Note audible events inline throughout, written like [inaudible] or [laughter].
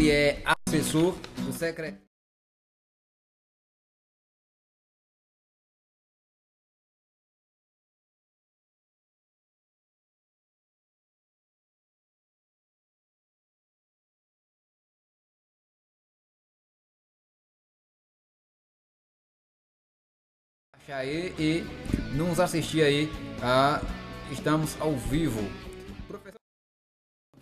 Ele é assessor do secretário. aí e nos assistir aí a estamos ao vivo.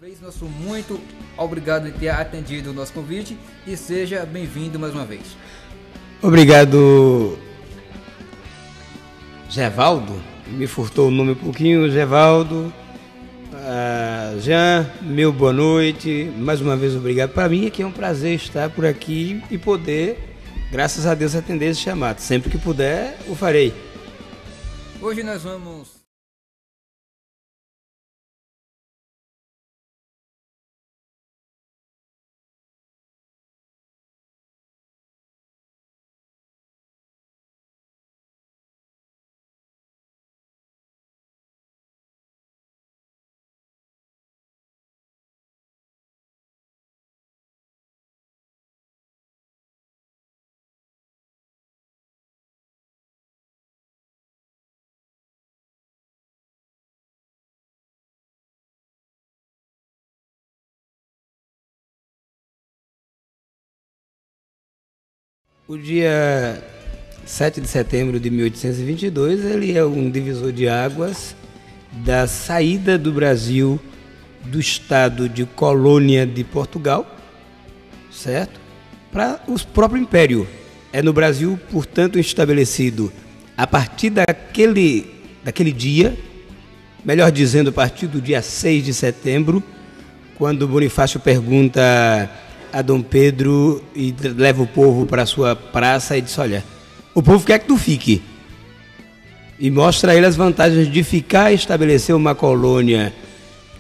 Vez nosso muito obrigado por ter atendido o nosso convite e seja bem-vindo mais uma vez. Obrigado, Gevaldo. Me furtou o nome um pouquinho, Gevaldo. Uh, Jean, meu boa noite. Mais uma vez obrigado. Para mim aqui é um prazer estar por aqui e poder graças a Deus, atender esse chamado. Sempre que puder, o farei. Hoje nós vamos O dia 7 de setembro de 1822, ele é um divisor de águas da saída do Brasil do estado de colônia de Portugal, certo? Para o próprio império. É no Brasil, portanto, estabelecido a partir daquele, daquele dia, melhor dizendo, a partir do dia 6 de setembro, quando Bonifácio pergunta a Dom Pedro e leva o povo para sua praça e diz: Olha, o povo quer que tu fique. E mostra a ele as vantagens de ficar e estabelecer uma colônia,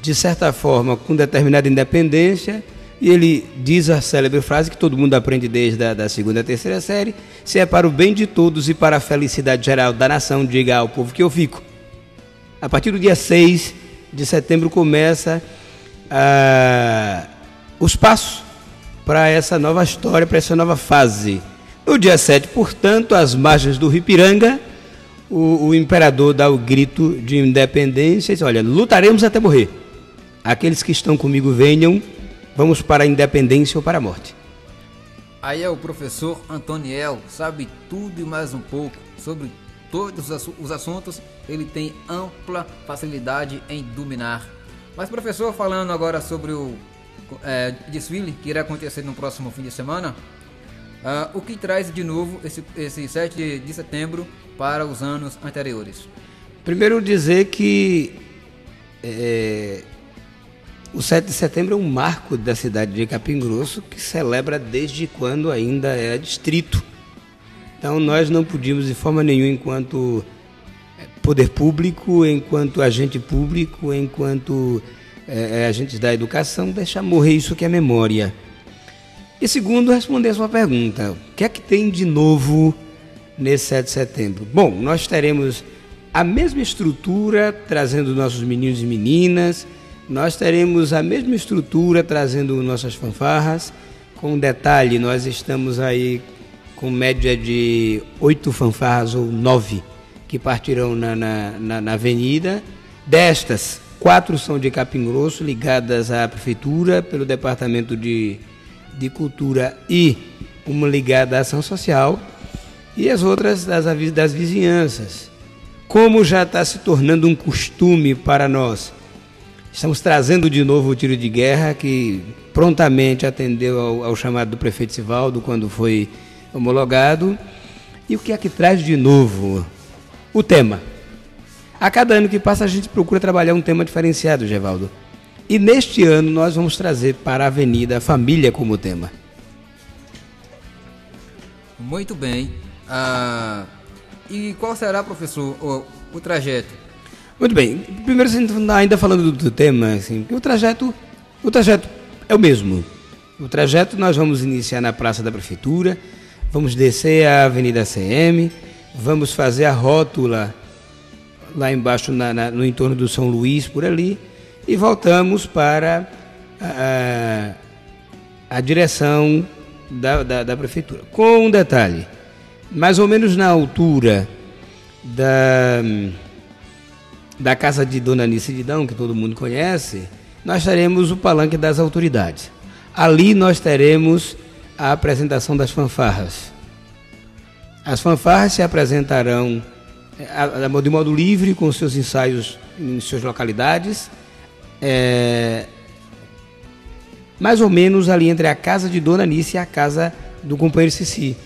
de certa forma, com determinada independência. E ele diz a célebre frase que todo mundo aprende desde a da segunda a terceira série: se é para o bem de todos e para a felicidade geral da nação, diga ao povo que eu fico. A partir do dia 6 de setembro começa ah, os passos para essa nova história, para essa nova fase. No dia 7, portanto, às margens do Ripiranga, o, o imperador dá o grito de independência e diz: Olha, lutaremos até morrer. Aqueles que estão comigo venham, vamos para a independência ou para a morte. Aí é o professor Antoniel, sabe tudo e mais um pouco sobre todos os assuntos, ele tem ampla facilidade em dominar. Mas professor, falando agora sobre o é, desfile que irá acontecer no próximo fim de semana, uh, o que traz de novo esse, esse 7 de setembro para os anos anteriores? Primeiro dizer que é, o 7 de setembro é um marco da cidade de Capim Grosso que celebra desde quando ainda é distrito. Então nós não podíamos de forma nenhuma, enquanto é, poder público, enquanto agente público, enquanto é, é, agentes da educação, deixar morrer isso que é memória. E segundo, responder a sua pergunta: o que é que tem de novo nesse 7 de setembro? Bom, nós teremos a mesma estrutura trazendo nossos meninos e meninas, nós teremos a mesma estrutura trazendo nossas fanfarras. Com um detalhe, nós estamos aí com média de oito fanfarras ou nove que partirão na, na, na, na avenida. Destas, Quatro são de Capim Grosso, ligadas à Prefeitura pelo Departamento de, de Cultura e uma ligada à Ação Social, e as outras das, das vizinhanças. Como já está se tornando um costume para nós, estamos trazendo de novo o tiro de guerra, que prontamente atendeu ao, ao chamado do prefeito Sivaldo quando foi homologado. E o que é que traz de novo? O tema. A cada ano que passa, a gente procura trabalhar um tema diferenciado, Gevaldo. E neste ano nós vamos trazer para a Avenida a Família como tema. Muito bem. Ah, e qual será, professor, o, o, trajeto? Muito bem. Primeiro, ainda falando do, tema, assim, o trajeto, o trajeto é o mesmo. O trajeto nós vamos iniciar na Praça da Prefeitura, vamos descer a Avenida CM, vamos fazer a rótula lá embaixo na, na, no entorno do São Luís, por ali, e voltamos para a, a direção da, da, da prefeitura. Com um detalhe, mais ou menos na altura da, da casa de Dona Anice Didão, que todo mundo conhece, nós teremos o palanque das autoridades. Ali nós teremos a apresentação das fanfarras. As fanfarras se apresentarão de modo livre, com seus ensaios em suas localidades, é, mais ou menos ali entre a casa de Dona Anice e a casa do companheiro Cici.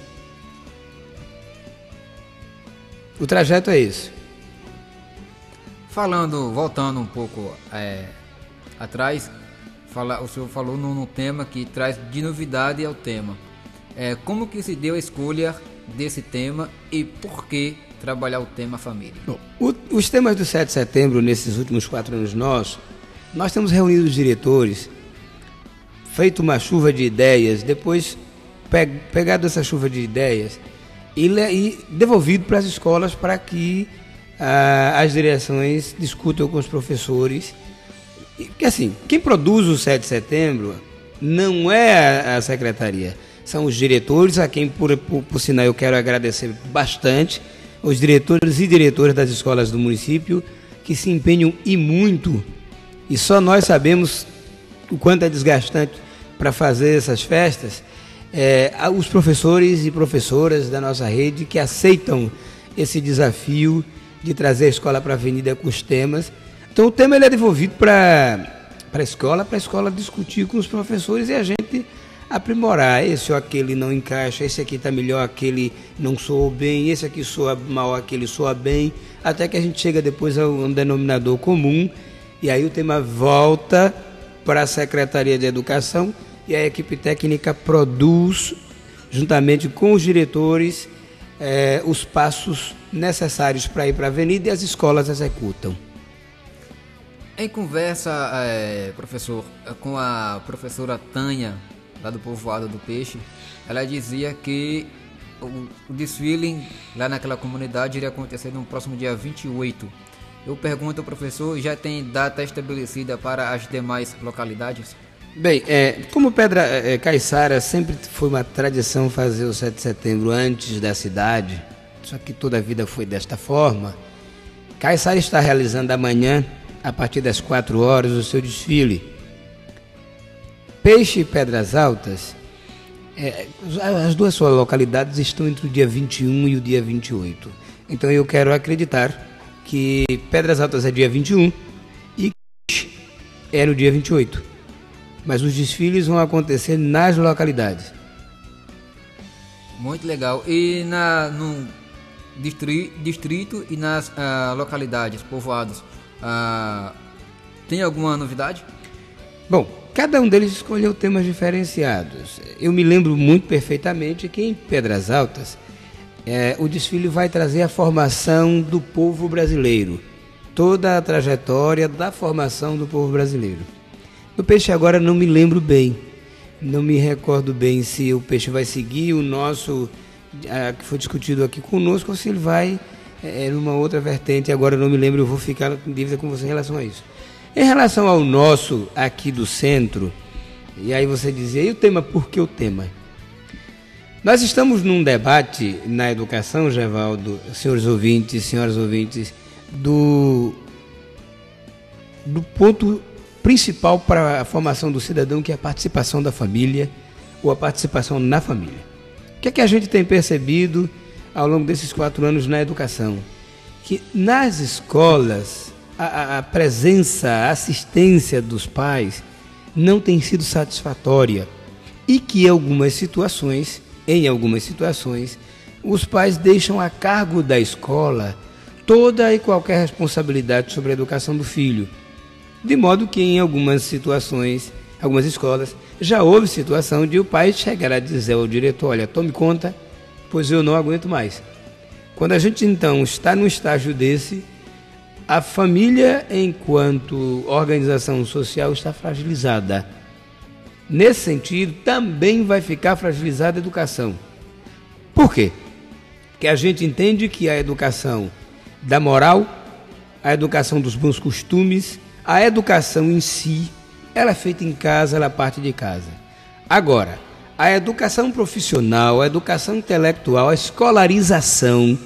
O trajeto é esse. Falando, voltando um pouco é, atrás, fala, o senhor falou num, tema que traz de novidade ao tema. É, como que se deu a escolha desse tema e por que trabalhar o tema família? Bom, o, os temas do 7 de setembro, nesses últimos quatro anos nós, nós temos reunido os diretores, feito uma chuva de ideias, depois pe, pegado essa chuva de ideias e, e devolvido para as escolas para que ah, as direções discutam com os professores. Porque assim, quem produz o 7 de setembro não é a, a secretaria, são os diretores, a quem, por, por, por sinal, eu quero agradecer bastante, os diretores e diretoras das escolas do município, que se empenham e muito, e só nós sabemos o quanto é desgastante para fazer essas festas, é, os professores e professoras da nossa rede que aceitam esse desafio de trazer a escola para a avenida com os temas. Então o tema ele é devolvido para a escola, para a escola discutir com os professores e a gente aprimorar. Esse ou aquele não encaixa, esse aqui está melhor, aquele não soa bem, esse aqui soa mal, aquele soa bem, até que a gente chega depois a um denominador comum e aí o tema volta para a Secretaria de Educação e a equipe técnica produz, juntamente com os diretores, eh, os passos necessários para ir para a avenida e as escolas executam. Em conversa, é, professor, com a professora Tânia, lá do Povoado do Peixe, ela dizia que o, o desfile lá naquela comunidade iria acontecer no próximo dia 28. Eu pergunto ao professor, já tem data estabelecida para as demais localidades? Bem, é, como Pedra é, Caiçara sempre foi uma tradição fazer o 7 de setembro antes da cidade, só que toda a vida foi desta forma, Caiçara está realizando amanhã, a partir das 4 horas, o seu desfile. Peixe e Pedras Altas, é, as duas suas localidades estão entre o dia 21 e o dia 28. Então eu quero acreditar que Pedras Altas é dia 21 e é no dia 28 mas os desfiles vão acontecer nas localidades. Muito legal. E na, no distrito, distrito e nas uh, localidades, povoados, uh, tem alguma novidade? Bom, cada um deles escolheu temas diferenciados. Eu me lembro muito perfeitamente que em Pedras Altas é, o desfile vai trazer a formação do povo brasileiro, toda a trajetória da formação do povo brasileiro. O peixe agora não me lembro bem. Não me recordo bem se o peixe vai seguir o nosso que foi discutido aqui conosco ou se ele vai é, numa outra vertente. Agora não me lembro, eu vou ficar em dívida com você em relação a isso. Em relação ao nosso aqui do centro, e aí você dizia, e o tema, por que o tema? Nós estamos num debate na educação, Gevaldo, senhores ouvintes, senhoras ouvintes, do, do ponto principal para a formação do cidadão, que é a participação da família ou a participação na família. O que é que a gente tem percebido ao longo desses quatro anos na educação? Que nas escolas a, a presença, a assistência dos pais não tem sido satisfatória e que algumas situações, em algumas situações, os pais deixam a cargo da escola toda e qualquer responsabilidade sobre a educação do filho de modo que em algumas situações, algumas escolas, já houve situação de o pai chegar a dizer ao diretor: olha, tome conta, pois eu não aguento mais. Quando a gente então está num estágio desse, a família, enquanto organização social, está fragilizada. Nesse sentido, também vai ficar fragilizada a educação. Por quê? Porque a gente entende que a educação da moral, a educação dos bons costumes, a educação em si, ela é feita em casa, ela parte de casa. Agora, a educação profissional, a educação intelectual, a escolarização,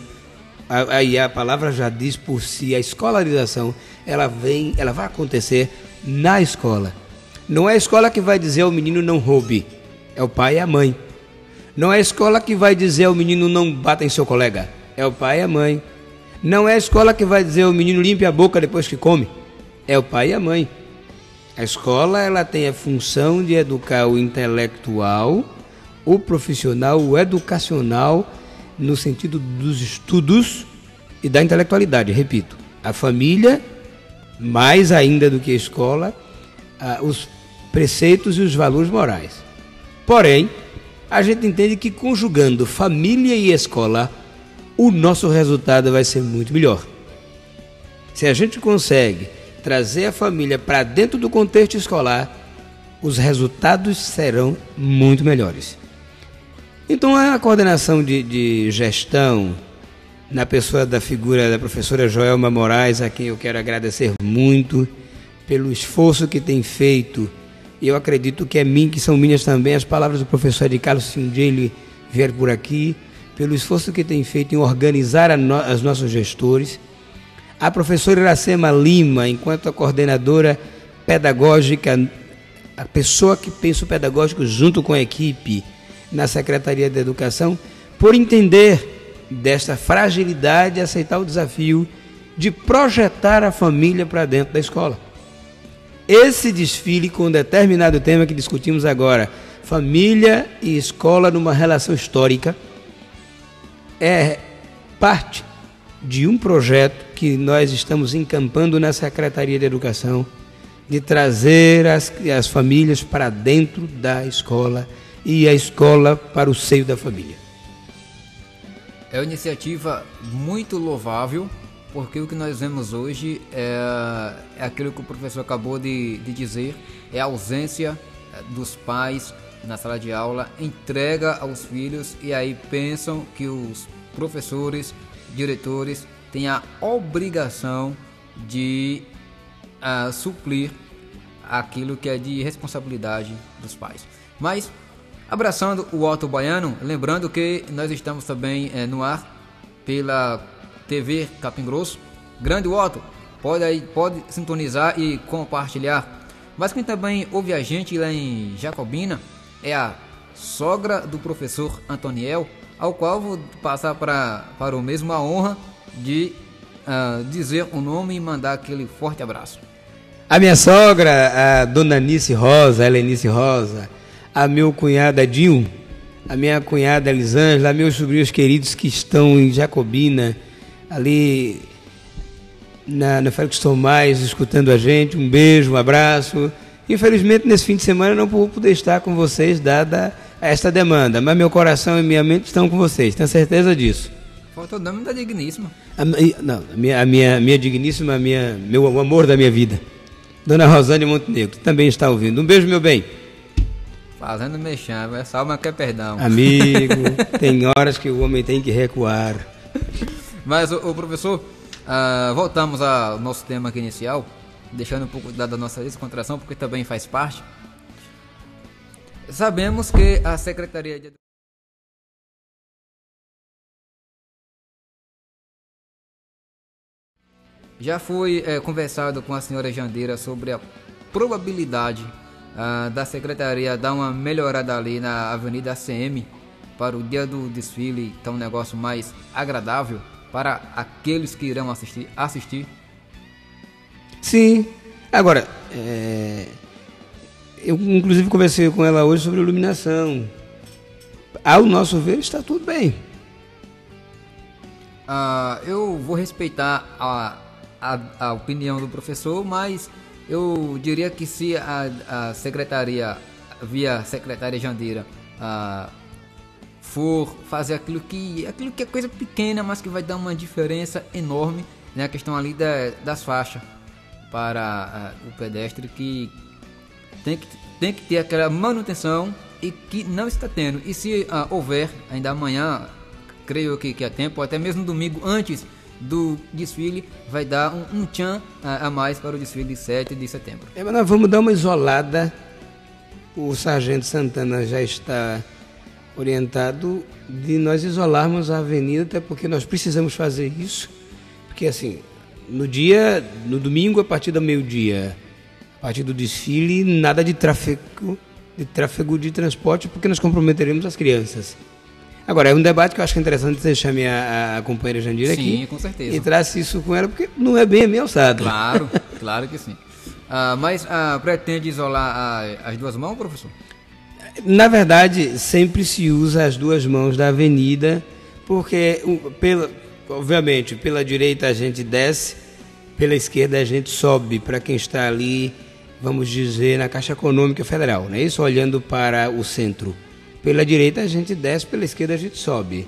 aí a, palavra já diz por si, a escolarização, ela vem, ela vai acontecer na escola. Não é a escola que vai dizer ao menino não roube, é o pai e a mãe. Não é a escola que vai dizer ao menino não bata em seu colega, é o pai e a mãe. Não é a escola que vai dizer ao menino limpe a boca depois que come, é o pai e a mãe. A escola ela tem a função de educar o intelectual, o profissional, o educacional, no sentido dos estudos e da intelectualidade. Repito, a família, mais ainda do que a escola, os preceitos e os valores morais. Porém, a gente entende que conjugando família e escola, o nosso resultado vai ser muito melhor. Se a gente consegue trazer a família para dentro do contexto escolar, os resultados serão muito melhores. Então, a coordenação de, de gestão, na pessoa da figura da professora Joelma Moraes, a quem eu quero agradecer muito pelo esforço que tem feito. Eu acredito que é mim, que são minhas também, as palavras do professor de Carlos Sindeli vier por aqui, pelo esforço que tem feito em organizar no, os nossos gestores a professora Iracema Lima, enquanto a coordenadora pedagógica, a pessoa que pensa o pedagógico junto com a equipe na Secretaria de Educação, por entender desta fragilidade e aceitar o desafio de projetar a família para dentro da escola. Esse desfile com um determinado tema que discutimos agora, família e escola numa relação histórica, é parte de um projeto que nós estamos encampando na Secretaria de Educação de trazer as, as famílias para dentro da escola e a escola para o seio da família. É uma iniciativa muito louvável, porque o que nós vemos hoje é, é aquilo que o professor acabou de, de dizer, é a ausência é, dos pais na sala de aula, entrega aos filhos e aí pensam que os professores, diretores tem a obrigação de uh, suprir aquilo que é de responsabilidade dos pais. Mas, abraçando o Otto Baiano, lembrando que nós estamos também é, no ar pela TV Capim Grosso. Grande Otto, pode, aí, pode sintonizar e compartilhar. Mas quem também ouve a gente lá em Jacobina é a sogra do professor Antoniel, ao qual vou passar para, para o mesmo a honra de uh, dizer o nome e mandar aquele forte abraço. A minha sogra, a dona Nice Rosa, Helenice Rosa, a meu cunhado Adil, a minha cunhada Elisângela, meus sobrinhos queridos que estão em Jacobina, ali na, na Félix Tomás, escutando a gente, um beijo, um abraço. Infelizmente, nesse fim de semana não vou poder estar com vocês, dada esta demanda, mas meu coração e minha mente estão com vocês, tenho certeza disso. Falta o nome da digníssima. A, não, a minha, a minha, minha digníssima, a minha, meu, o amor da minha vida. Dona Rosane Montenegro, também está ouvindo. Um beijo, meu bem. Fazendo mexer, essa alma quer perdão. Amigo, [laughs] tem horas que o homem tem que recuar. Mas, o, o professor, uh, voltamos ao nosso tema aqui inicial, deixando um pouco da, da nossa descontração, porque também faz parte. Sabemos que a Secretaria de Já foi é, conversado com a senhora Jandeira sobre a probabilidade ah, da secretaria dar uma melhorada ali na Avenida ACM para o dia do desfile, então um negócio mais agradável para aqueles que irão assistir. assistir. Sim. Agora, é... eu inclusive conversei com ela hoje sobre iluminação. Ao nosso ver, está tudo bem. Ah, eu vou respeitar a a, a opinião do professor, mas eu diria que se a, a secretaria, via secretária Jandira, a, for fazer aquilo que, aquilo que é coisa pequena, mas que vai dar uma diferença enorme, né? A questão ali da, das faixas para o pedestre que tem, que tem que ter aquela manutenção e que não está tendo. E se houver ainda amanhã, creio que, que tempo, até mesmo domingo antes do desfile vai dar um, um tchan a, a, mais para o desfile de 7 de setembro. É, mas nós vamos dar uma isolada o sargento Santana já está orientado de nós isolarmos a avenida, até porque nós precisamos fazer isso, porque assim, no dia, no domingo, a partir do meio-dia, a partir do desfile, nada de tráfego, de tráfego de transporte, porque nós comprometeremos as crianças. Agora, é um debate que eu acho que é interessante você chame a, a companheira Jandira sim, aqui. Sim, com certeza. E traz isso com ela, porque não é bem a minha alçada. Claro, [laughs] claro que sim. Ah, mas ah, pretende isolar ah, as duas mãos, professor? Na verdade, sempre se usa as duas mãos da avenida, porque, pela, obviamente, pela direita a gente desce, pela esquerda a gente sobe para quem está ali, vamos dizer, na Caixa Econômica Federal, não é isso? Olhando para o centro. Pela direita a gente desce, pela esquerda a gente sobe.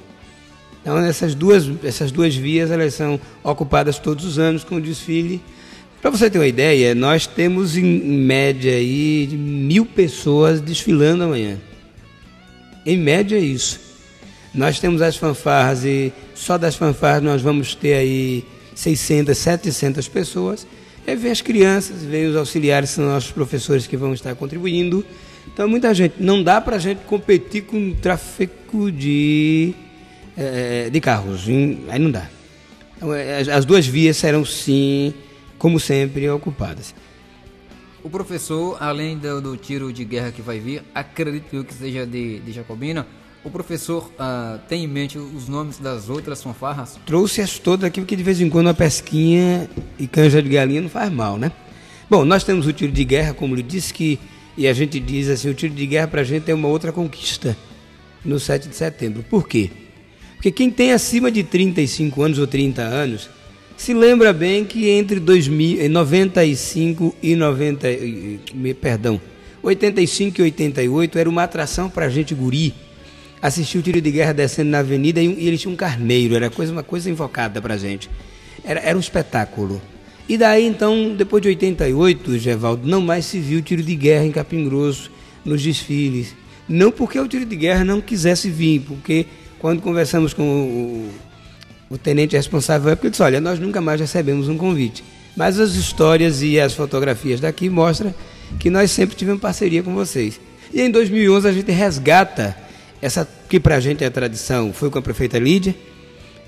Então essas duas, essas duas vias elas são ocupadas todos os anos com o desfile para você ter uma ideia, nós temos em, média aí mil pessoas desfilando amanhã. Em média é isso. Nós temos as fanfarras e só das fanfarras nós vamos ter aí 600, 700 pessoas. Aí vem as crianças, vem os auxiliares, são nossos professores que vão estar contribuindo. Então muita gente. Não dá para a gente competir com o tráfego de, é, de carros. Aí não dá. Então, as duas vias serão sim como sempre, ocupadas. O professor, além do, do, tiro de guerra que vai vir, acredito que seja de, de Jacobina, o professor uh, tem em mente os nomes das outras fanfarras? Trouxe-as todas aqui, porque de vez em quando uma pesquinha e canja de galinha não faz mal, né? Bom, nós temos o tiro de guerra, como ele disse, que, e a gente diz assim, o tiro de guerra para a gente é uma outra conquista no 7 de setembro. Por quê? Porque quem tem acima de 35 anos ou 30 anos se lembra bem que entre 2000, 95 e 90, perdão, 85 e 88 era uma atração para a gente guri assistir o tiro de guerra descendo na avenida e, e eles tinham um carneiro, era coisa, uma coisa invocada para a gente. Era, era um espetáculo. E daí então, depois de 88, Gevaldo, não mais se viu tiro de guerra em Capim Grosso, nos desfiles. Não porque o tiro de guerra não quisesse vir, porque quando conversamos com o, o tenente responsável é porque disse: olha, nós nunca mais recebemos um convite. Mas as histórias e as fotografias daqui mostram que nós sempre tivemos parceria com vocês. E em 2011 a gente resgata essa que para a gente é tradição, foi com a prefeita Lídia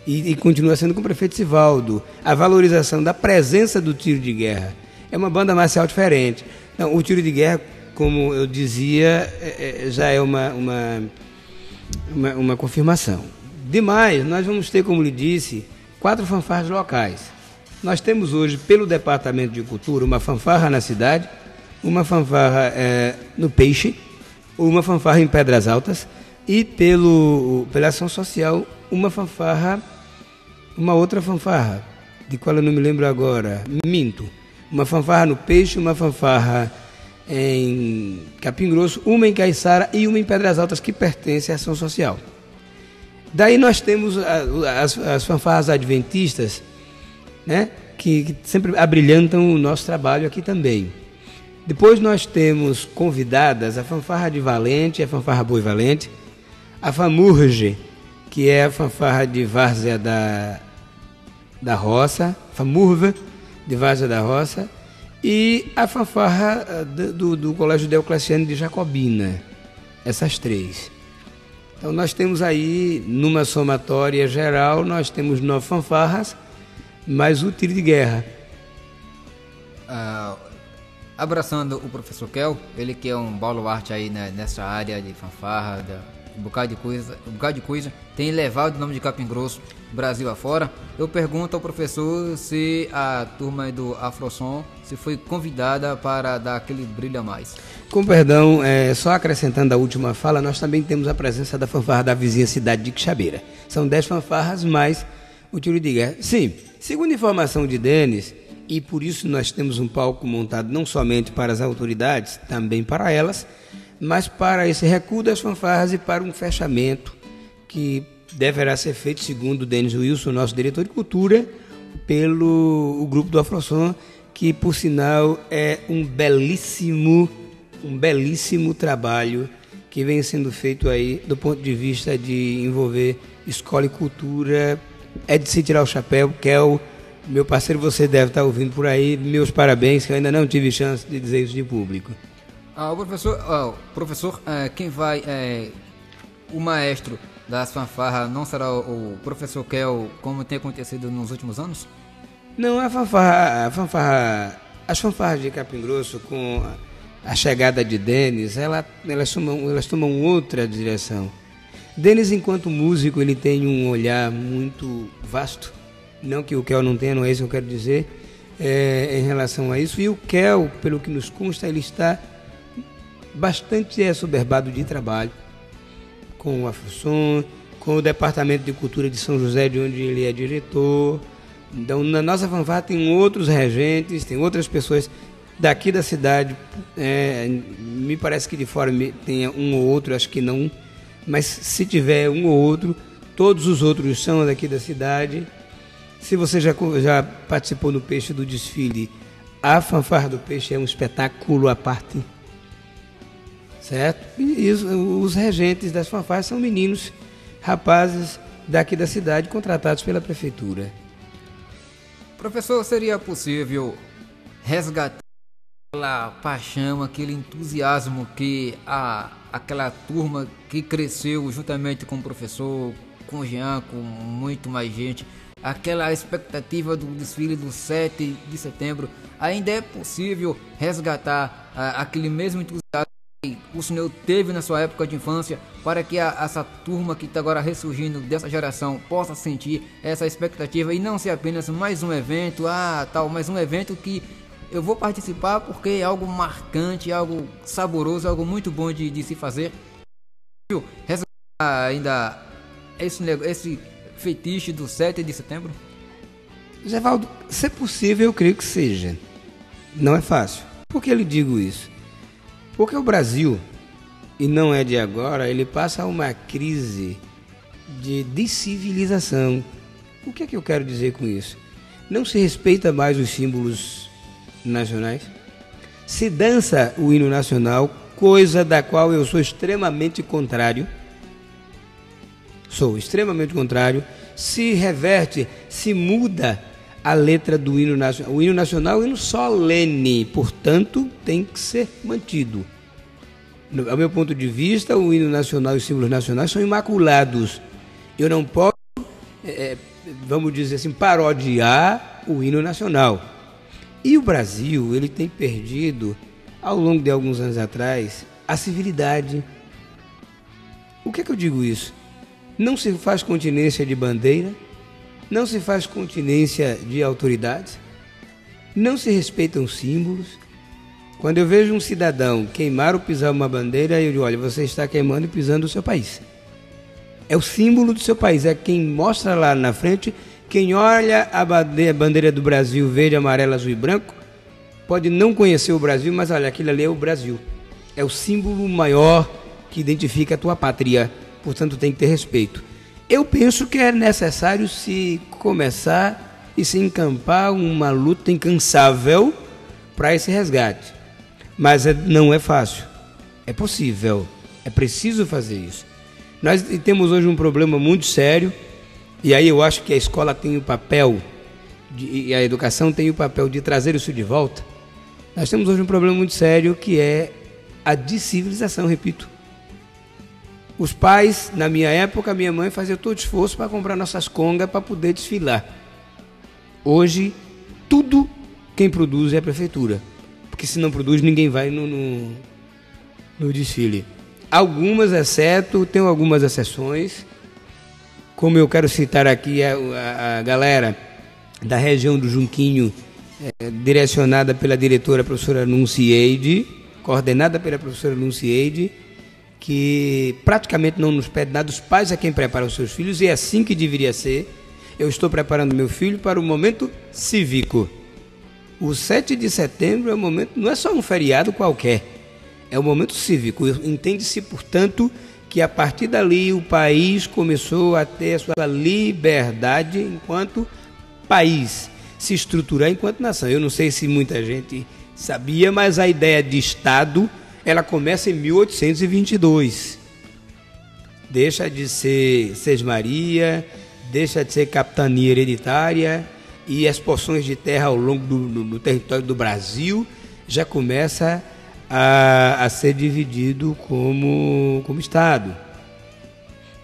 e, e, continua sendo com o prefeito Sivaldo. A valorização da presença do tiro de guerra. É uma banda marcial diferente. Então, o tiro de guerra, como eu dizia, é, é, já é uma, uma, uma, uma confirmação. Demais, nós vamos ter, como lhe disse, quatro fanfarras locais. Nós temos hoje, pelo Departamento de Cultura, uma fanfarra na cidade, uma fanfarra é, no Peixe, uma fanfarra em Pedras Altas e, pelo, pela ação social, uma fanfarra, uma outra fanfarra, de qual eu não me lembro agora, minto. Uma fanfarra no Peixe, uma fanfarra em Capim Grosso, uma em Caiçara e uma em Pedras Altas, que pertence à ação social. Daí nós temos as, as fanfarras adventistas, né, que, que, sempre abrilhantam o nosso trabalho aqui também. Depois nós temos convidadas a fanfarra de Valente, a fanfarra Boi Valente, a Famurge, que é a fanfarra de Várzea da, da Roça, Famurva, de Várzea da Roça, e a fanfarra ah, do, do Colégio Deocleciano de Jacobina. Essas três. Então nós temos aí, numa somatória geral, nós temos nove fanfarras, mais o tiro de guerra. Ah, abraçando o professor Kel, ele que é um baluarte aí né, nessa área de fanfarra, da, um bocado de coisa, um bocado de coisa, tem levado o nome de Capim Grosso Brasil afora. Eu pergunto ao professor se a turma do Afrosom se foi convidada para dar aquele brilho a mais. Com perdão, é, só acrescentando a última fala, nós também temos a presença da fanfarra da vizinha cidade de Quixabeira. São dez fanfarras mais o tiro de guerra. Sim, segundo informação de Denis, e por isso nós temos um palco montado não somente para as autoridades, também para elas, mas para esse recuo das fanfarras e para um fechamento que deverá ser feito, segundo o Denis Wilson, nosso diretor de cultura, pelo o grupo do Afrosom, que por sinal é um belíssimo, um belíssimo trabalho que vem sendo feito aí do ponto de vista de envolver escola e cultura. É de se tirar o chapéu, Kel, meu parceiro, você deve estar ouvindo por aí. Meus parabéns, que eu ainda não tive chance de dizer isso de público. Ah, o professor, ah, professor é, quem vai, é, o maestro das fanfarras não será o, o professor Kel, como tem acontecido nos últimos anos? Não, a fanfarra, a fanfarra as fanfarras de Capim Grosso, com a chegada de Denis, ela, elas, tomam, elas tomam outra direção. Denis, enquanto músico, ele tem um olhar muito vasto. Não que o Kel não tenha, não é isso que eu quero dizer é, em relação a isso. E o Kel, pelo que nos consta, ele está bastante assoberbado de trabalho com o Afrosom, com o Departamento de Cultura de São José, de onde ele é diretor. Então, na nossa fanfarra tem outros regentes, tem outras pessoas daqui da cidade. É, me parece que de fora tenha um ou outro, acho que não. Mas se tiver um ou outro, todos os outros são daqui da cidade. Se você já, já participou no Peixe do desfile, a fanfarra do Peixe é um espetáculo à parte. Certo? E os, os regentes das fanfarras são meninos, rapazes daqui da cidade contratados pela prefeitura. Professor, seria possível resgatar aquela paixão, aquele entusiasmo que a, aquela turma que cresceu juntamente com o professor, com o Jean, com muito mais gente, aquela expectativa do desfile do 7 de setembro, ainda é possível resgatar a, aquele mesmo entusiasmo o senhor teve na sua época de infância para que a, essa turma que está agora ressurgindo dessa geração possa sentir essa expectativa e não ser apenas mais um evento, ah, tal, mais um evento que eu vou participar porque é algo marcante, algo saboroso, algo muito bom de, de se fazer. Ainda esse, esse fetiche do 7 de setembro? Gevaldo, se é possível, eu creio que seja. Não é fácil. Por que eu lhe digo isso? Porque o Brasil, e não é de agora, ele passa uma crise de descivilização. O que é que eu quero dizer com isso? Não se respeita mais os símbolos nacionais. Se dança o hino nacional, coisa da qual eu sou extremamente contrário. Sou extremamente contrário. Se reverte, se muda a letra do hino nacional. O hino nacional é um hino solene, portanto, tem que ser mantido. No, ao meu ponto de vista, o hino nacional e os símbolos nacionais são imaculados. Eu não posso, é, é, vamos dizer assim, parodiar o hino nacional. E o Brasil, ele tem perdido, ao longo de alguns anos atrás, a civilidade. O que é que eu digo isso? Não se faz continência de bandeira, não se faz continência de autoridades, não se respeitam símbolos. Quando eu vejo um cidadão queimar ou pisar uma bandeira, eu digo: olha, você está queimando e pisando o seu país. É o símbolo do seu país, é quem mostra lá na frente. Quem olha a bandeira do Brasil verde, amarelo, azul e branco, pode não conhecer o Brasil, mas olha, aquilo ali é o Brasil. É o símbolo maior que identifica a tua pátria, portanto tem que ter respeito. Eu penso que é necessário se começar e se encampar uma luta incansável para esse resgate. Mas é, não é fácil. É possível. É preciso fazer isso. Nós temos hoje um problema muito sério, e aí eu acho que a escola tem o papel, de, e a educação tem o papel de trazer isso de volta. Nós temos hoje um problema muito sério que é a descivilização, repito. Os pais, na minha época, minha mãe fazia todo esforço para comprar nossas congas para poder desfilar. Hoje, tudo quem produz é a prefeitura. Porque se não produz, ninguém vai no, no, no desfile. Algumas, exceto, tem algumas exceções. Como eu quero citar aqui a, a, a galera da região do Junquinho, é, direcionada pela diretora professora Nuncieide, coordenada pela professora Nuncieide, que praticamente não nos pede nada, os pais é quem prepara os seus filhos e é assim que deveria ser. Eu estou preparando meu filho para o momento cívico. O 7 de setembro é um momento, não é só um feriado qualquer, é um momento cívico. Entende-se, portanto, que a partir dali o país começou a ter a sua liberdade enquanto país, se estruturar enquanto nação. Eu não sei se muita gente sabia, mas a ideia de Estado ela começa em 1822. Deixa de ser sesmaria, deixa de ser capitania hereditária e as porções de terra ao longo do, do, do território do Brasil já começa a, a ser dividido como, como Estado.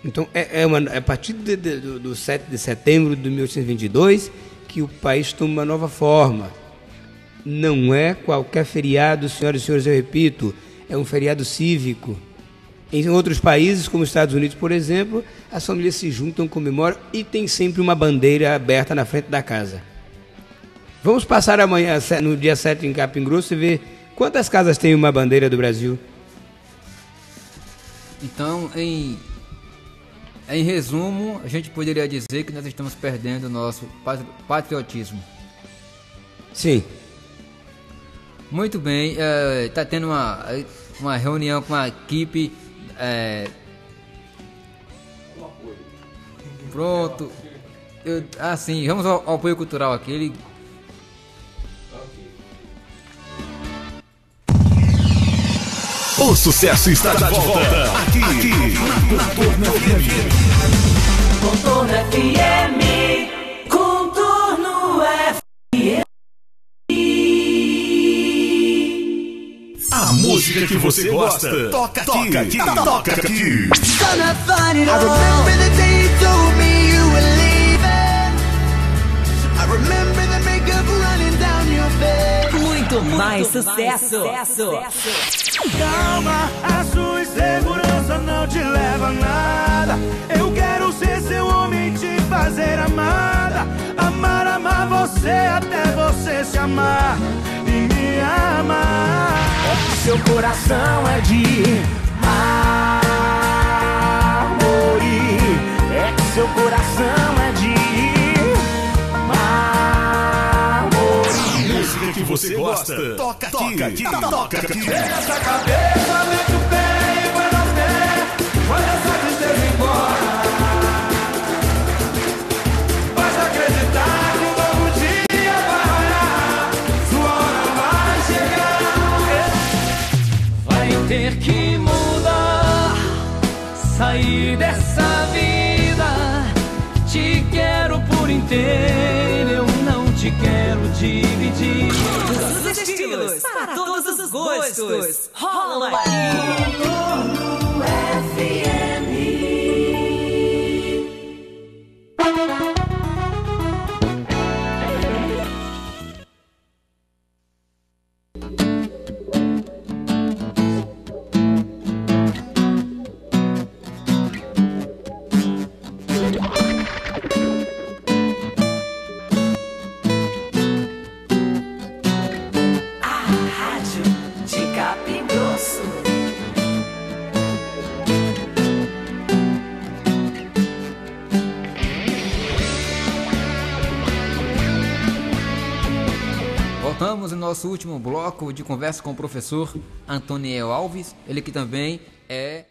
Então, é, é, uma, é a partir de, de, do, do 7 de setembro de 1822 que o país toma uma nova forma. Não é qualquer feriado, senhoras e senhores, eu repito, é um feriado cívico. Em outros países, como os Estados Unidos, por exemplo, as famílias se juntam, comemoram e tem sempre uma bandeira aberta na frente da casa. Vamos passar amanhã, no dia 7 em Capim Grosso, e ver quantas casas tem uma bandeira do Brasil. Então, em em resumo, a gente poderia dizer que nós estamos perdendo o nosso patriotismo. Sim. Muito bem, está é, tendo uma, uma reunião com a equipe. É, pronto. Eu, assim, vamos ao, ao apoio cultural aqui. Ele O sucesso está, está de volta, volta aqui, aqui na Contorno FM. Contorno FM. Música que você gosta, toca aqui, toca aqui, toca aqui. Muito mais sucesso. Calma, a sua insegurança não te leva a nada. Eu quero ser seu homem, te fazer amada. Amar, amar você até você se amar. e me amar. Seu coração é de mármore. É que seu coração é de que você gosta, toca aqui, toca aqui, toca aqui. Essa cabeça, mete o dessa vida. Te quero por inteiro, eu não te quero dividir. Todos os estilos, para todos os gostos. Rola aqui. FM. Nosso último bloco de conversa com o professor Antoniel Alves, ele que também é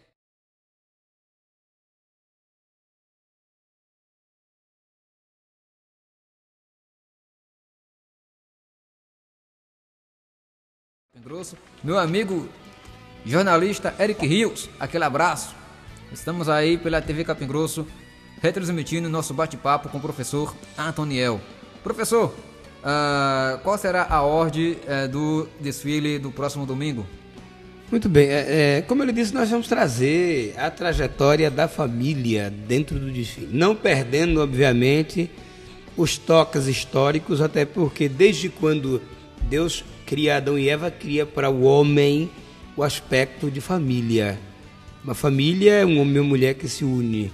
meu amigo jornalista Eric Rios, aquele abraço. Estamos aí pela TV Capim Grosso, retransmitindo nosso bate-papo com o professor Antoniel. Professor, Uh, qual será a ordem uh, do desfile do próximo domingo? Muito bem, é, é, como ele disse, nós vamos trazer a trajetória da família dentro do desfile, não perdendo, obviamente, os toques históricos, até porque desde quando Deus cria Adão e Eva, cria para o homem o aspecto de família. Uma família é um homem e uma mulher que se une.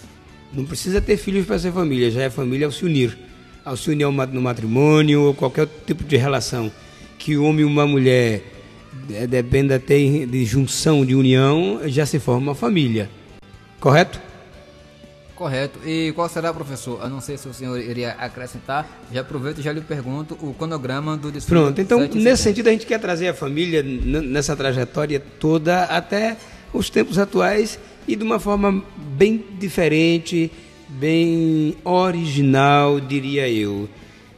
Não precisa ter filhos para ser família, já é família ao se unir ao se unir no matrimônio ou qualquer tipo de relação que o homem e uma mulher é, dependa ter de junção, de união, já se forma uma família. Correto? Correto. E qual será, professor? A não sei se o senhor iria acrescentar. Já aproveito e já lhe pergunto o cronograma do desfile. Pronto, então nesse sentido a gente quer trazer a família nessa trajetória toda até os tempos atuais e de uma forma bem diferente, bem original, diria eu.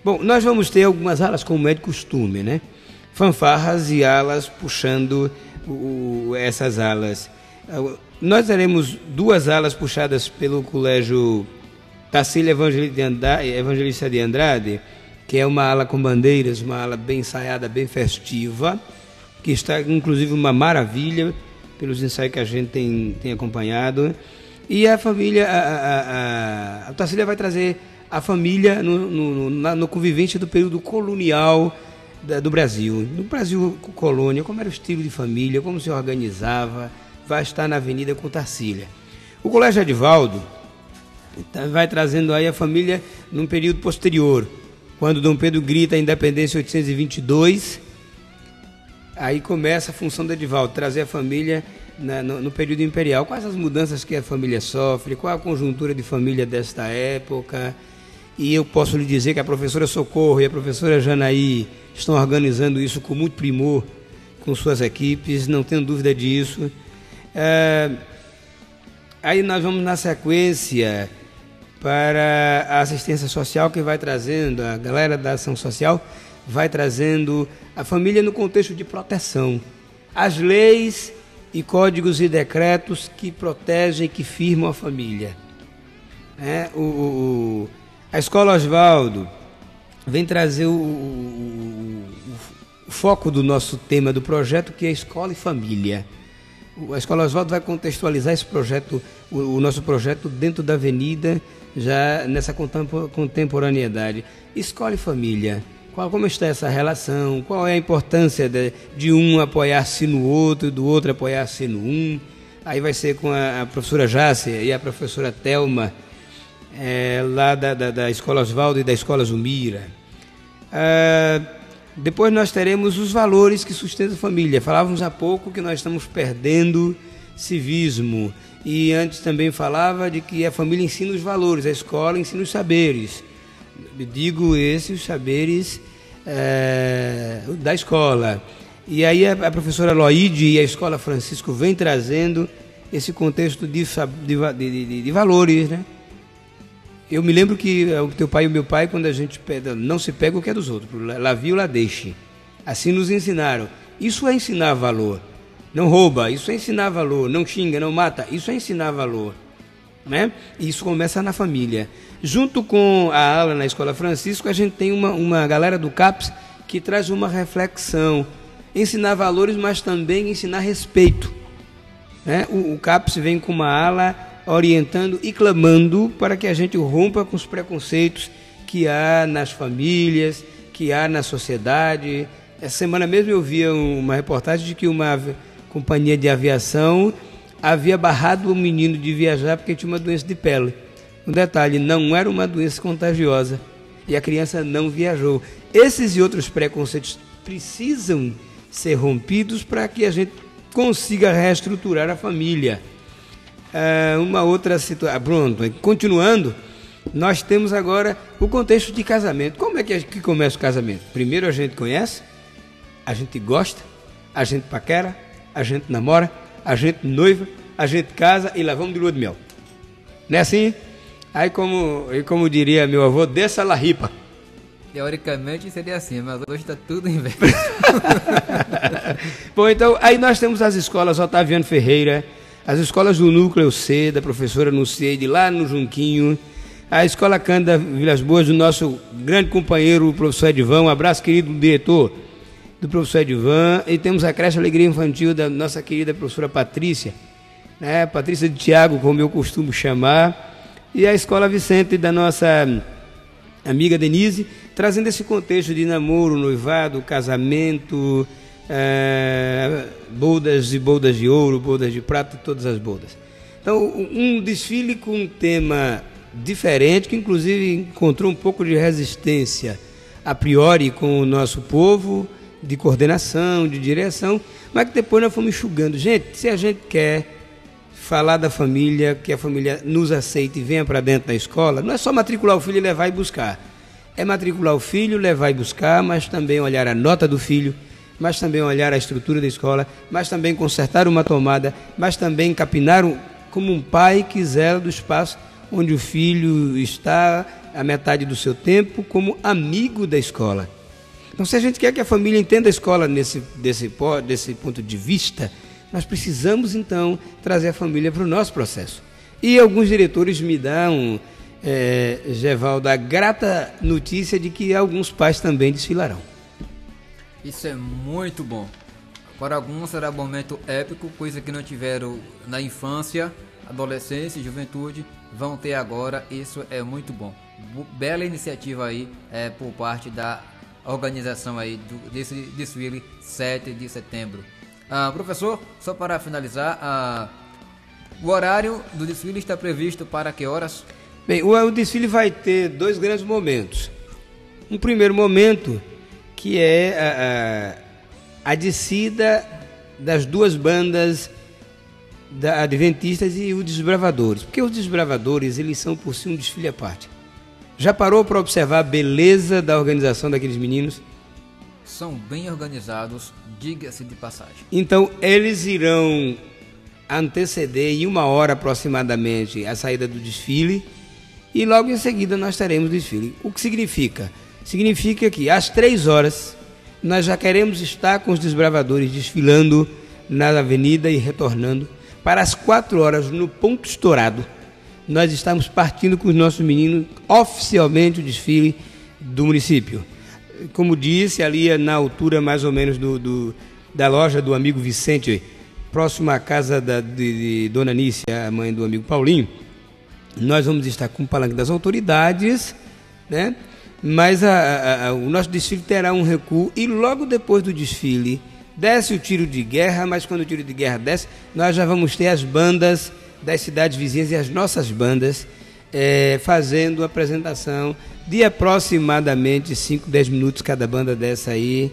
Bom, nós vamos ter algumas alas como é de costume, né? Fanfarras e alas puxando o, essas alas. Nós teremos duas alas puxadas pelo Colégio Tacília Evangelista de Andrade, que é uma ala com bandeiras, uma ala bem ensaiada, bem festiva. que está inclusive uma maravilha pelos ensaios que a gente tem, tem acompanhado. E a família, a, a, a, a vai trazer a família no, no, no, no convivência do período colonial da, do Brasil. No Brasil colônia, como era o estilo de família, como se organizava, vai estar na Avenida com Tarsília. O Colégio Edivaldo então, vai trazendo aí a família num período posterior, quando Dom Pedro grita a independência em 822, aí começa a função do Edivaldo, trazer a família na, no, no, período imperial. Quais as mudanças que a família sofre, qual a conjuntura de família desta época. E eu posso lhe dizer que a professora Socorro e a professora Janaí estão organizando isso com muito primor com suas equipes, não tenho dúvida disso. É, aí nós vamos na sequência para a assistência social que vai trazendo, a galera da ação social vai trazendo a família no contexto de proteção. As leis e códigos e decretos que protegem, que firmam a família. É, o, o, a Escola Oswaldo vem trazer o, o, foco do nosso tema do projeto, que é escola e família. A Escola Oswaldo vai contextualizar esse projeto, o, nosso projeto dentro da avenida, já nessa contemporaneidade. Escola e família qual, como está essa relação? Qual é a importância de, de um apoiar-se no outro, do outro apoiar-se no um? Aí vai ser com a, a professora Jácia e a professora Telma, é, lá da, da, da, Escola Oswaldo e da Escola Zumira. Ah, depois nós teremos os valores que sustentam a família. Falávamos há pouco que nós estamos perdendo civismo. E antes também falava de que a família ensina os valores, a escola ensina os saberes digo esses saberes é, da escola. E aí a, professora Loide e a Escola Francisco vem trazendo esse contexto de, de, de, de, valores, né? Eu me lembro que o teu pai e o meu pai, quando a gente pega, não se pega o que é dos outros, lá viu, lá deixe. Assim nos ensinaram. Isso é ensinar valor. Não rouba, isso é ensinar valor. Não xinga, não mata, isso é ensinar valor. Né? E isso começa na família. Junto com a aula na Escola Francisco, a gente tem uma, uma galera do CAPS que traz uma reflexão. Ensinar valores, mas também ensinar respeito. Né? O, o CAPS vem com uma ala orientando e clamando para que a gente rompa com os preconceitos que há nas famílias, que há na sociedade. Essa semana mesmo eu vi uma reportagem de que uma companhia de aviação havia barrado o menino de viajar porque tinha uma doença de pele. Um detalhe, não era uma doença contagiosa e a criança não viajou. Esses e outros preconceitos precisam ser rompidos para que a gente consiga reestruturar a família. Ah, uma outra situação. Ah, pronto, continuando, nós temos agora o contexto de casamento. Como é que, que começa o casamento? Primeiro a gente conhece, a gente gosta, a gente paquera, a gente namora, a gente noiva, a gente casa e lá vamos de lua de mel. Não é assim? Aí como, como diria meu avô, desça a ripa. Teoricamente seria assim, mas hoje está tudo inverso. [laughs] Bom, então aí nós temos as escolas Otaviano Ferreira, as escolas do Núcleo C, da professora Nuceide, lá no Junquinho, a escola Cândida Vilas Boas, do nosso grande companheiro, o professor Edvan, um abraço querido diretor do professor Edvan, e temos a creche Alegria Infantil da nossa querida professora Patrícia, né? Patrícia de Tiago, como eu costumo chamar, e a Escola Vicente da nossa amiga Denise, trazendo esse contexto de namoro, noivado, casamento, é, boldas e boldas de ouro, boldas de prata, todas as boldas. Então, um desfile com um tema diferente, que inclusive encontrou um pouco de resistência a priori com o nosso povo, de coordenação, de direção, mas que depois nós fomos enxugando. Gente, se a gente quer falar da família, que a família nos aceite e venha para dentro da escola, não é só matricular o filho e levar e buscar. É matricular o filho, levar e buscar, mas também olhar a nota do filho, mas também olhar a estrutura da escola, mas também consertar uma tomada, mas também capinar um, como um pai que zela do espaço onde o filho está a metade do seu tempo como amigo da escola. Então, se a gente quer que a família entenda a escola nesse, desse, desse ponto de vista, nós precisamos então trazer a família para o nosso processo. E alguns diretores me dão, é, Gevaldo, a grata notícia de que alguns pais também desfilarão. Isso é muito bom. Para alguns será um momento épico, coisa que não tiveram na infância, adolescência e juventude, vão ter agora. Isso é muito bom. Bela iniciativa aí é, por parte da organização aí do, desse desfile 7 de setembro. Ah, professor, só para finalizar, ah, o horário do desfile está previsto para que horas? Bem, o, o desfile vai ter dois grandes momentos. Um primeiro momento que é a, a, a descida das duas bandas da Adventistas e os Desbravadores. Porque os Desbravadores, eles são por si um desfile à parte. Já parou para observar a beleza da organização daqueles meninos? São bem organizados, diga-se de passagem. Então, eles irão anteceder em uma hora aproximadamente a saída do desfile e logo em seguida nós teremos o desfile. O que significa? Significa que às três horas nós já queremos estar com os desbravadores desfilando na avenida e retornando. Para as quatro horas, no ponto estourado, nós estamos partindo com os nossos meninos oficialmente o desfile do município. Como disse, ali na altura mais ou menos do, do- da loja do amigo Vicente, próximo à casa da, de, de Dona Nícia, a mãe do amigo Paulinho, nós vamos estar com o palanque das autoridades, né? mas a- a- o nosso desfile terá um recuo e logo depois do desfile desce o tiro de guerra, mas quando o tiro de guerra desce, nós já vamos ter as bandas das cidades vizinhas e as nossas bandas eh, fazendo a apresentação de aproximadamente 5, 10 minutos cada banda dessa aí,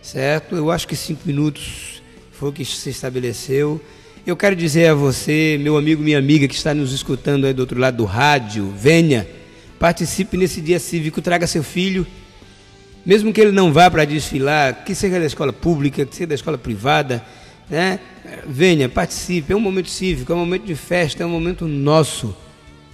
certo? Eu acho que 5 minutos foi o que se estabeleceu. Eu quero dizer a você, meu amigo, minha amiga que está nos escutando aí do outro lado do rádio, venha, participe nesse dia cívico, traga seu filho, mesmo que ele não vá para desfilar, que seja da escola pública, que seja da escola privada, né? Venha, participe, é um momento cívico, é um momento de festa, é um momento nosso.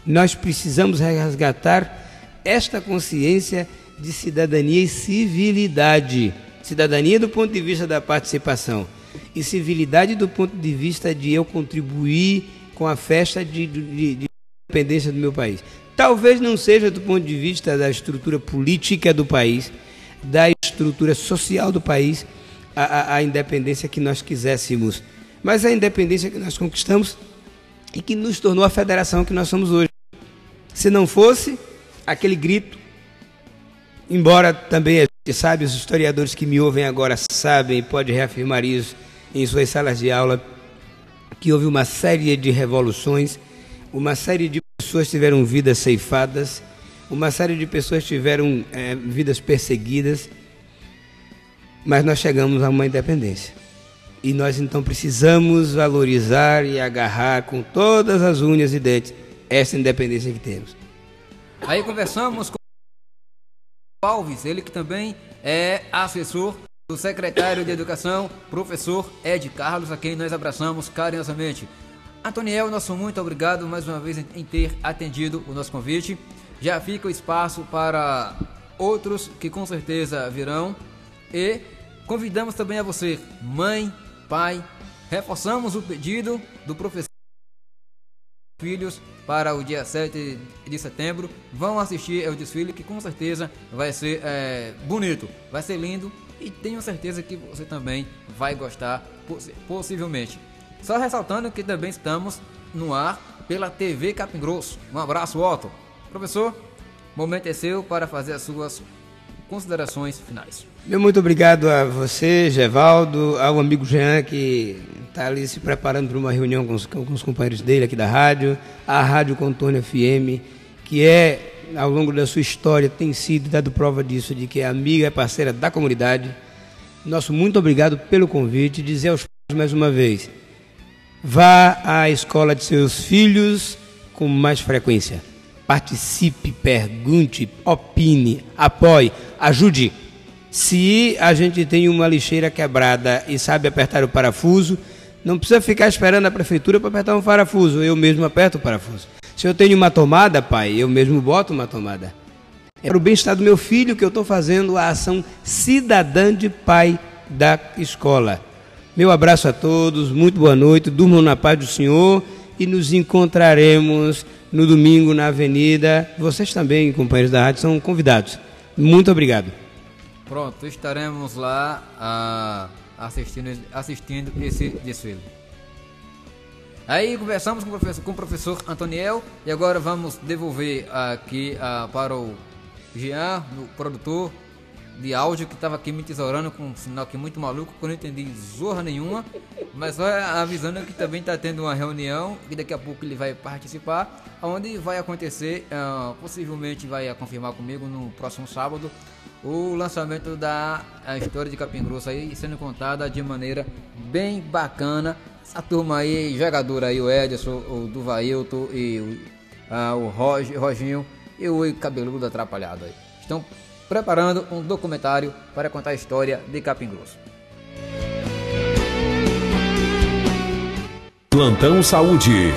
Nós precisamos resgatar esta consciência de cidadania e civilidade. Cidadania do ponto de vista da participação e civilidade do ponto de vista de eu contribuir com a festa de, de, de independência do meu país. Talvez não seja do ponto de vista da estrutura política do país, da estrutura social do país, a, a, a independência que nós quiséssemos, mas a independência que nós conquistamos e que nos tornou a federação que nós somos hoje. Se não fosse aquele grito, embora também a gente sabe, os historiadores que me ouvem agora sabem, pode reafirmar isso em suas salas de aula, que houve uma série de revoluções, uma série de pessoas tiveram vidas ceifadas, uma série de pessoas tiveram eh, vidas perseguidas, mas nós chegamos a uma independência. E nós então precisamos valorizar e agarrar com todas as unhas e dentes essa independência que temos. Aí conversamos com Alves, ele que também é assessor do secretário de Educação, professor Ed Carlos, a quem nós abraçamos carinhosamente. Antoniel, nosso muito obrigado mais uma vez em- ter atendido o nosso convite. Já fica o espaço para outros que com certeza virão. E convidamos também a você, mãe, pai, reforçamos o pedido do professor filhos para o dia 7 de setembro. Vão assistir ao desfile que com certeza vai ser é, bonito, vai ser lindo e tenho certeza que você também vai gostar, possi- possivelmente. Só ressaltando que também estamos no ar pela TV Capim Grosso. Um abraço, Otto. Professor, momento é seu para fazer as suas considerações finais. Meu muito obrigado a você, Gevaldo, ao amigo Jean, que está ali se preparando para uma reunião com os, com os companheiros dele aqui da rádio, a Rádio Contorno FM, que é, ao longo da sua história, tem sido dado prova disso, de que é amiga, é parceira da comunidade. Nosso muito obrigado pelo convite. Dizer aos pais mais uma vez: vá à escola de seus filhos com mais frequência. Participe, pergunte, opine, apoie, ajude. Se a gente tem uma lixeira quebrada e sabe apertar o parafuso, não precisa ficar esperando a prefeitura para apertar um parafuso. Eu mesmo aperto o parafuso. Se eu tenho uma tomada, pai, eu mesmo boto uma tomada. É para o bem-estar do meu filho que eu estou fazendo a ação cidadã de pai da escola. Meu abraço a todos, muito boa noite, durmam na paz do Senhor e nos encontraremos no domingo na avenida. Vocês também, companheiros da rádio, são convidados. Muito obrigado. Pronto, estaremos lá ah, assistindo, assistindo esse desfile. Aí conversamos com o professor, com o professor Antoniel e agora vamos devolver aqui uh, para o Jean, o produtor de áudio que estava aqui me tesourando com um sinal aqui muito maluco, que eu não entendi zorra nenhuma, mas só avisando que também está tendo uma reunião e daqui a pouco ele vai participar, onde vai acontecer, uh, possivelmente vai confirmar comigo no próximo sábado, o lançamento da história de Capim Grosso aí sendo contada de maneira bem bacana essa turma aí, jogadora aí, o Edson, o Duvailton e o, ah, o Rog, Roginho e o cabeludo atrapalhado aí. Estão preparando um documentário para contar a história de Capim Grosso. Plantão Saúde.